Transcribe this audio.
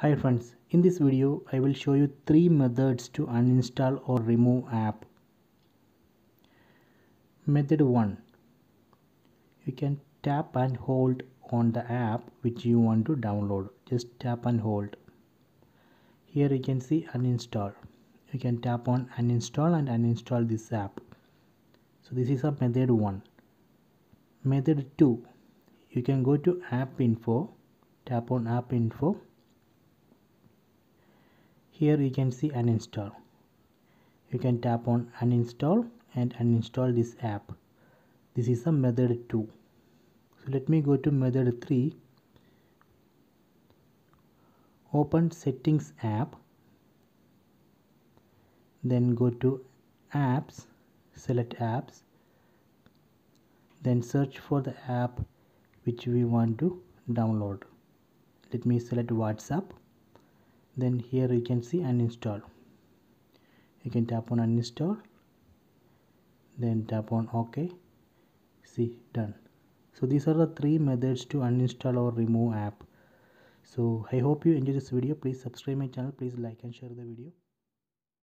Hi friends, in this video I will show you three methods to uninstall or remove app. Method 1 You can tap and hold on the app which you want to download. Just tap and hold. Here you can see uninstall. You can tap on uninstall and uninstall this app. So this is a method 1. Method 2 You can go to app info, tap on app info here you can see uninstall. You can tap on uninstall and uninstall this app. This is a method 2 so let me go to method 3 open settings app. Then go to apps select apps. Then search for the app which we want to download. Let me select whatsapp then here you can see uninstall. You can tap on uninstall. Then tap on ok. See done. So these are the three methods to uninstall or remove app. So i hope you enjoy this video. Please subscribe my channel. Please like and share the video